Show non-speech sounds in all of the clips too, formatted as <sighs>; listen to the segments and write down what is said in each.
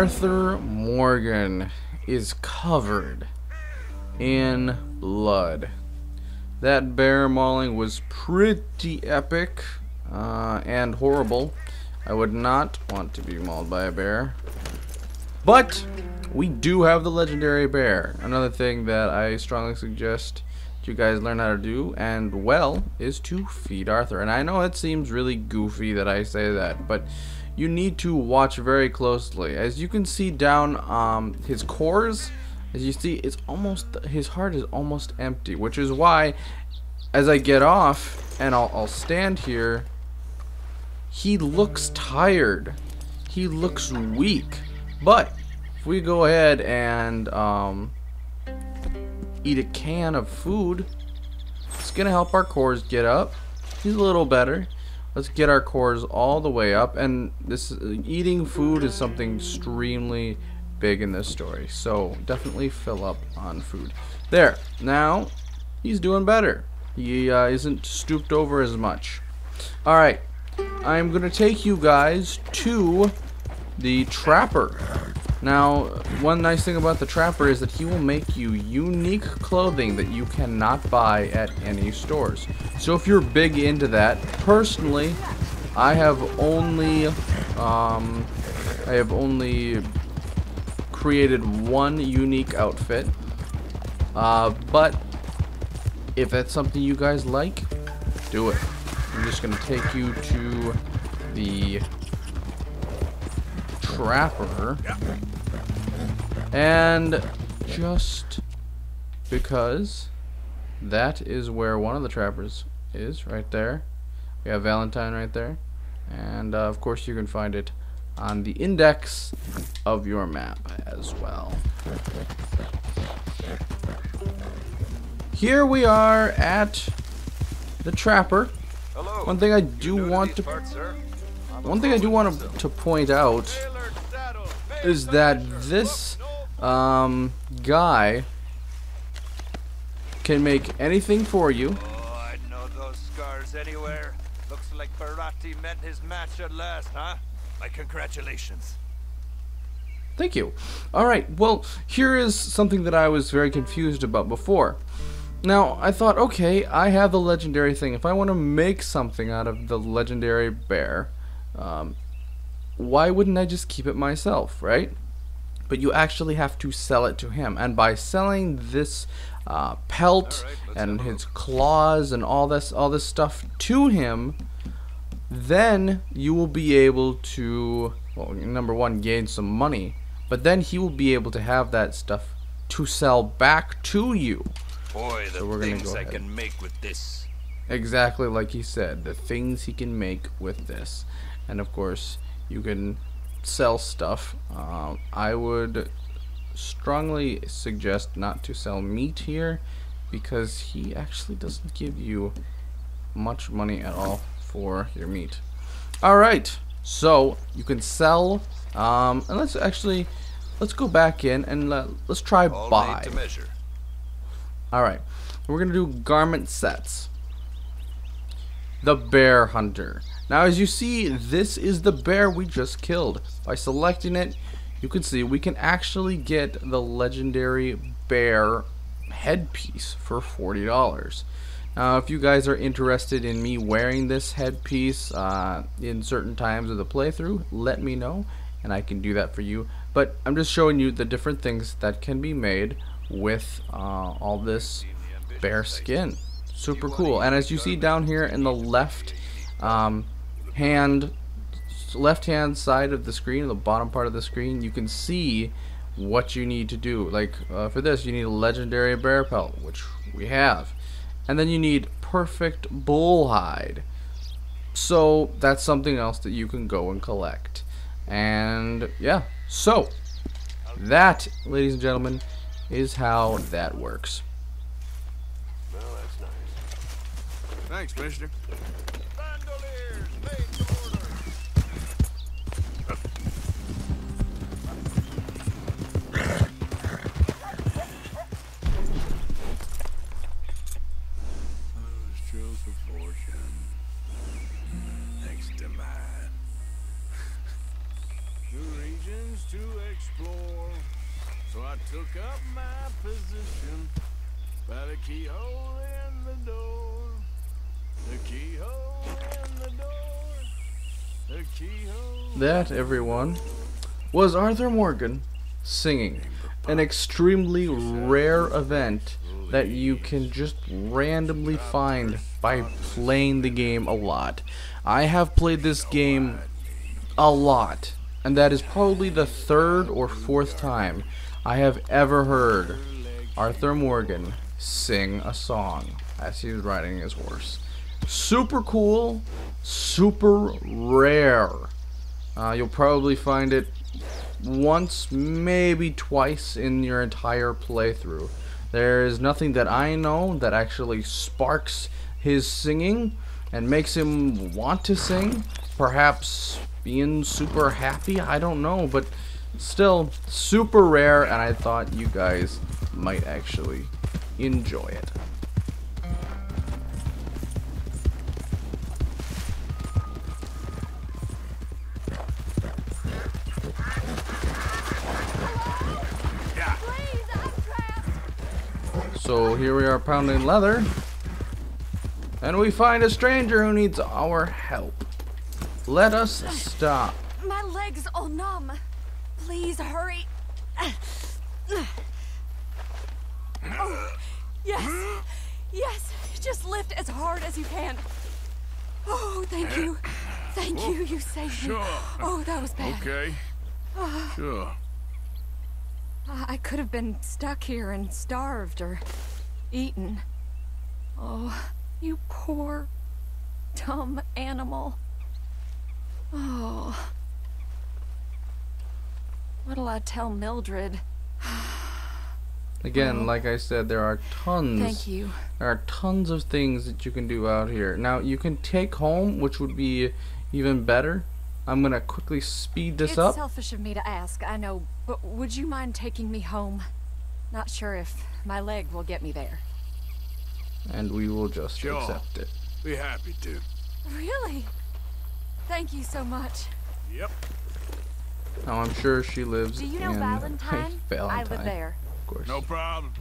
Arthur Morgan is covered in blood. That bear mauling was pretty epic uh, and horrible. I would not want to be mauled by a bear. But we do have the legendary bear. Another thing that I strongly suggest you guys learn how to do and well is to feed Arthur. And I know it seems really goofy that I say that, but you need to watch very closely. As you can see down um, his cores, as you see, it's almost his heart is almost empty, which is why as I get off and I'll, I'll stand here, he looks tired. He looks weak. But if we go ahead and um, eat a can of food, it's gonna help our cores get up. He's a little better. Let's get our cores all the way up. And this eating food is something extremely big in this story. So definitely fill up on food. There. Now he's doing better. He uh, isn't stooped over as much. Alright. I'm going to take you guys to the Trapper. Now, one nice thing about the Trapper is that he will make you unique clothing that you cannot buy at any stores. So if you're big into that, personally, I have only, um, I have only created one unique outfit. Uh, but if that's something you guys like, do it. I'm just going to take you to the Trapper. And just because that is where one of the trappers is, right there. We have Valentine right there. And uh, of course you can find it on the index of your map as well. Here we are at the Trapper. Hello. One thing I do want to Part, one thing I do want to, to point out is that this um, guy can make anything for you. Oh, I know those scars anywhere. Looks like Bharati met his match at last, huh? My congratulations. Thank you. Alright, well, here is something that I was very confused about before. Now, I thought, okay, I have the legendary thing. If I want to make something out of the legendary bear, um, why wouldn't I just keep it myself, right? But you actually have to sell it to him. And by selling this uh, pelt let's and his claws and all this all this stuff to him, then you will be able to, well, number one, gain some money. But then he will be able to have that stuff to sell back to you. Boy, the So we're things go I can make with this. Exactly like he said, the things he can make with this. And of course, you can sell stuff. Um, I would strongly suggest not to sell meat here because he actually doesn't give you much money at all for your meat. Alright, so you can sell, um, and let's actually, let's go back in and let, let's try All buy. to. Alright, we're gonna do garment sets. The bear hunter. Now as you see, this is the bear we just killed. By selecting it, you can see we can actually get the legendary bear headpiece for $40. Now if you guys are interested in me wearing this headpiece uh, in certain times of the playthrough, let me know and I can do that for you. But I'm just showing you the different things that can be made with uh, all this bear skin. Super cool. And as you see down here in the left um, hand, left hand side of the screen, the bottom part of the screen, you can see what you need to do. Like uh, for this, you need a legendary bear pelt, which we have, and then you need perfect bull hide. So that's something else that you can go and collect. And yeah, so that, ladies and gentlemen, is how that works. Well, that's nice. Thanks, mister. Bandoliers, made to order. Those of fortune. Next to mine. regions, two took up my position by the keyhole in the door. That, everyone, was Arthur Morgan singing. An extremely rare event that you can just randomly find by playing the game a lot. I have played this game a lot, and that is probably the third or fourth time I have ever heard Arthur Morgan sing a song as he was riding his horse. Super cool, super rare. Uh, you'll probably find it once, maybe twice in your entire playthrough. There is nothing that I know that actually sparks his singing and makes him want to sing. Perhaps being super happy, I don't know, but still super rare and I thought you guys might actually enjoy it. So here we are pounding leather. And we find a stranger who needs our help. Let us stop. My legs all numb. Please hurry. Oh, yes. Yes. Just lift as hard as you can. Oh, thank you. Thank you. You saved me. Sure. Oh, that was bad. Okay. Ah. Sure. I I could have been stuck here and starved or eaten. Oh, you poor, dumb animal. Oh. What'll I tell Mildred? <sighs> Again, like I said, there are tons. Thank you. There are tons of things that you can do out here. Now, you can take home, which would be even better. I'm gonna quickly speed this it's up. selfish of me to ask, I know, but would you mind taking me home? Not sure if my leg will get me there. and we will just Sure. accept it. Be happy to. Really? Thank you so much. Yep. Now, I'm sure she lives Do you know in Valentine? <laughs> Valentine, I live there. of course. No problem.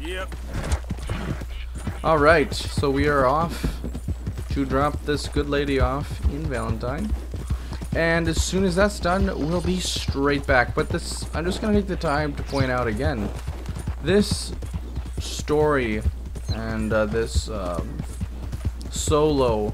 Yep. All right, so we are off to drop this good lady off in Valentine. And as soon as that's done, we'll be straight back. But this, I'm just gonna take the time to point out again, this story and uh, this um, solo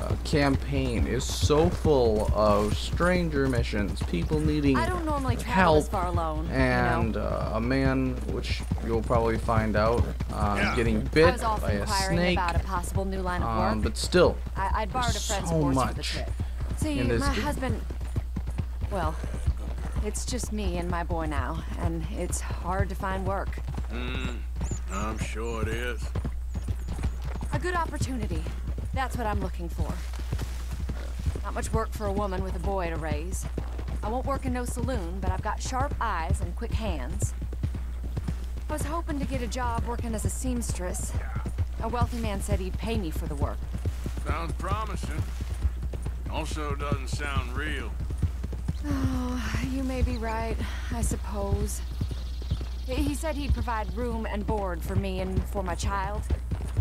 uh, campaign is so full of stranger missions, people needing I don't normally travel help this far alone. and you know? uh, a man, which you'll probably find out, uh, Yeah. getting I bit was by a snake. about a possible new line of work. Um, but still, I, I'd borrowed a friend's so horse for the much trip. See, my game. husband. Well, it's just me and my boy now, and it's hard to find work. Mm, I'm sure it is. A good opportunity. That's what I'm looking for. Not much work for a woman with a boy to raise. I won't work in no saloon, but I've got sharp eyes and quick hands. I was hoping to get a job working as a seamstress. A wealthy man said he'd pay me for the work. Sounds promising. Also doesn't sound real. Oh, you may be right, I suppose. He- He said he'd provide room and board for me and for my child.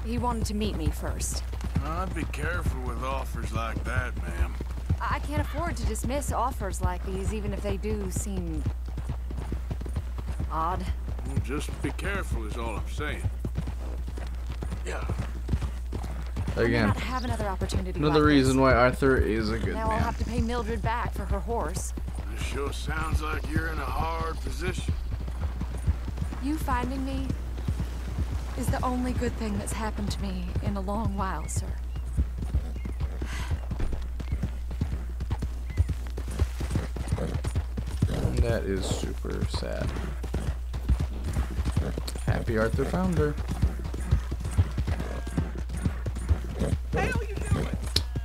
He wanted to meet me first. I'd be careful with offers like that, ma'am. I I can't afford to dismiss offers like these, even if they do seem... odd. Well, just be careful is all I'm saying. Yeah. Again, have another opportunity another like reason this. why Arthur is a good Now I'll have to pay Mildred back for her horse. This sure sounds like you're in a hard position. You finding me is the only good thing that's happened to me in a long while, sir. That is super sad. Happy Arthur found her.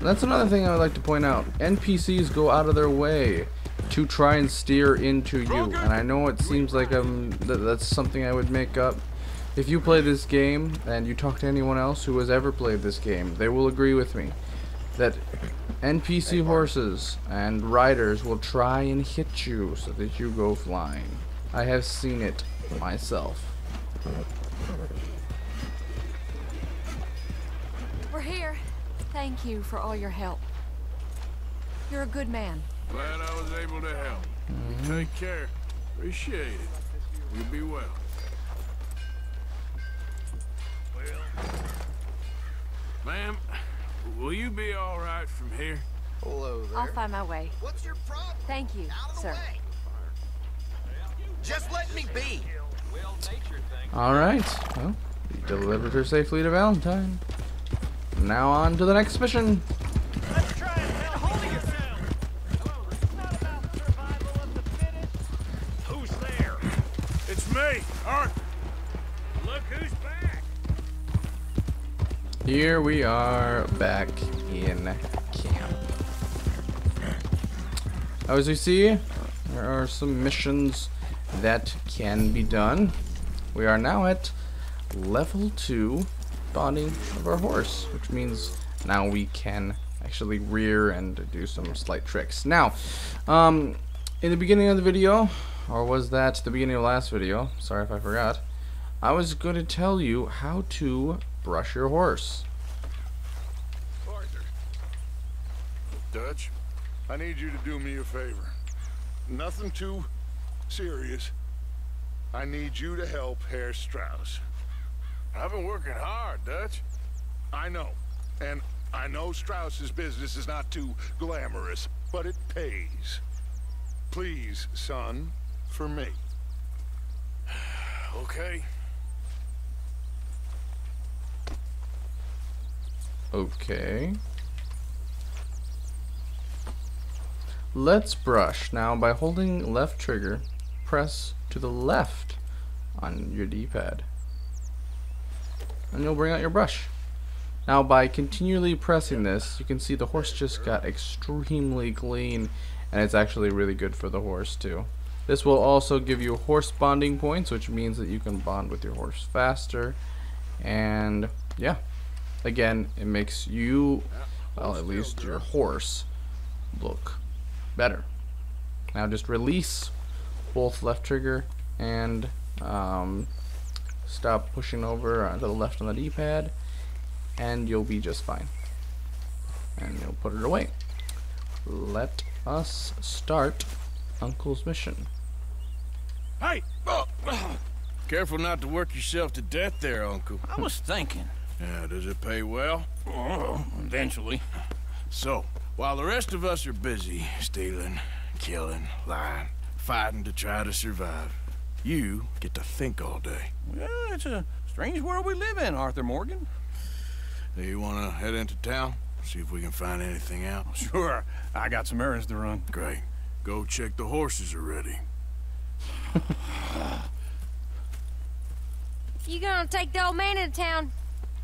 That's another thing I would like to point out. NPCs go out of their way to try and steer into you, and I know it seems like th that's something I would make up. If you play this game and you talk to anyone else who has ever played this game, they will agree with me. that NPC horses and riders will try and hit you so that you go flying. I have seen it myself. We're here. Thank you for all your help. You're a good man. Glad I was able to help. You mm-hmm. take care. Appreciate it. You'll be well. Ma'am, will you be all right from here? Hello there. I'll find my way. What's your problem? Thank you, Out of the sir. Just let me be. Alright, well, we delivered her safely to Valentine. Now on to the next mission. Let's try and tell hold of yourself. Hello. It's not about survival of the fittest. Who's there? It's me, Arthur. Here we are back in camp. As you see, there are some missions that can be done. We are now at level 2 bonding of our horse, which means now we can actually rear and do some slight tricks. Now, um, in the beginning of the video, or was that the beginning of last video? Sorry if I forgot. I was going to tell you how to brush your horse. Dutch, I need you to do me a favor. Nothing too serious. I need you to help Herr Strauss. I've been working hard, Dutch. I know. And I know Strauss's business is not too glamorous, but it pays. Please, son, for me. <sighs> okay. Okay. Let's brush. Now, by holding left trigger, press to the left on your D-pad. And you'll bring out your brush. Now, by continually pressing this, you can see the horse just got extremely clean, and it's actually really good for the horse, too. This will also give you horse bonding points, which means that you can bond with your horse faster. And, yeah. Again, it makes you, well, at least your horse, look better. Now just release both left trigger and um, stop pushing over onto the left on the D-pad and you'll be just fine. And you'll put it away. Let us start Uncle's mission. Hey! <coughs> Careful not to work yourself to death there, Uncle. I was thinking. Yeah, does it pay well? Oh, eventually. So, while the rest of us are busy stealing, killing, lying, fighting to try to survive, you get to think all day. Well, it's a strange world we live in, Arthur Morgan. Do you want to head into town? See if we can find anything out? <laughs> Sure, I got some errands to run. Great. Go check the horses are ready. You gonna take the old man into town?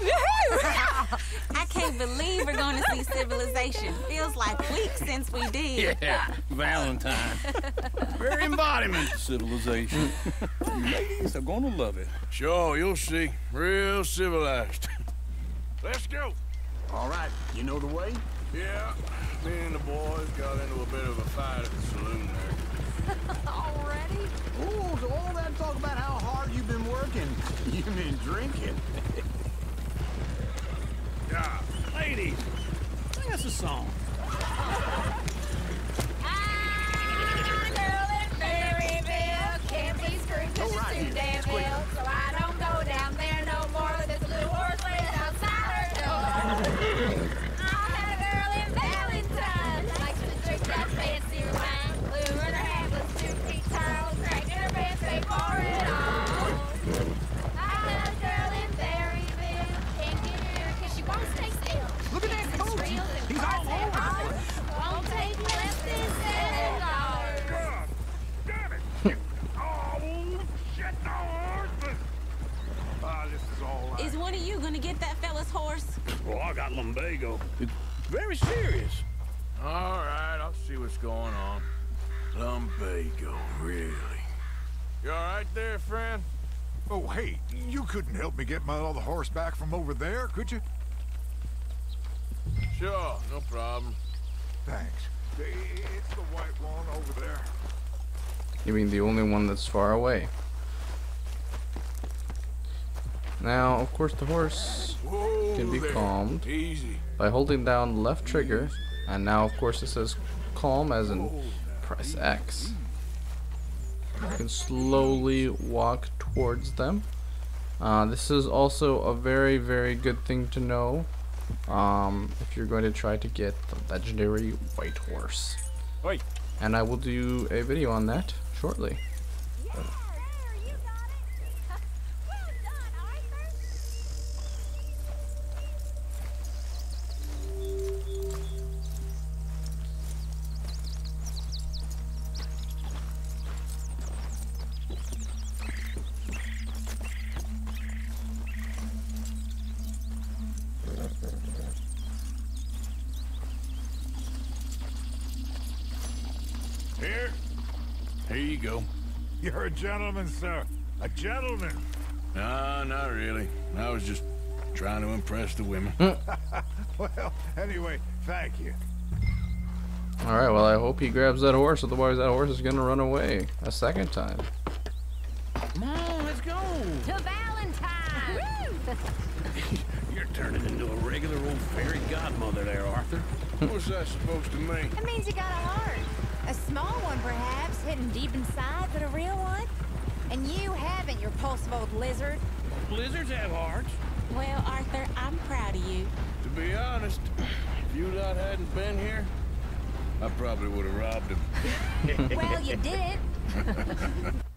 <laughs> I can't believe we're going to see civilization. Feels like weeks since we did. Yeah, Valentine. <laughs> Very embodiment of civilization. <laughs> Ladies are gonna love it. Sure, you'll see. Real civilized. Let's go. All right, you know the way? Yeah, me and the boys got into a bit of a fight at the saloon there. Already? Oh, so all that talk about how hard you've been working, you've been drinking. Yeah. Ladies, sing us a song. Right there, friend? Oh, hey, you couldn't help me get my other horse back from over there, could you? Sure, no problem. Thanks. I- i- It's the white one over there. You mean the only one that's far away? Now, of course, the horse Whoa can be there. calmed Easy. by holding down left trigger, and now, of course, it says calm as in press X. You can slowly walk towards them. Uh, this is also a very, very good thing to know um, if you're going to try to get the legendary white horse. Wait. And I will do a video on that shortly. Go. You're a gentleman, sir. A gentleman. No, not really. I was just trying to impress the women. Hmm. <laughs> Well, anyway, thank you. Alright, well, I hope he grabs that horse, otherwise, that horse is going to run away a second time. Come on, let's go. To Valentine! <laughs> You're turning into a regular old fairy godmother there, Arthur. What's that supposed to mean? It means you got a heart. A small one, perhaps, hidden deep inside, but a real one. And you haven't, you repulsive old lizard. Lizards have hearts. Well, Arthur, I'm proud of you. To be honest, if you lot hadn't been here, I probably would have robbed him. <laughs> Well, you did it. <laughs>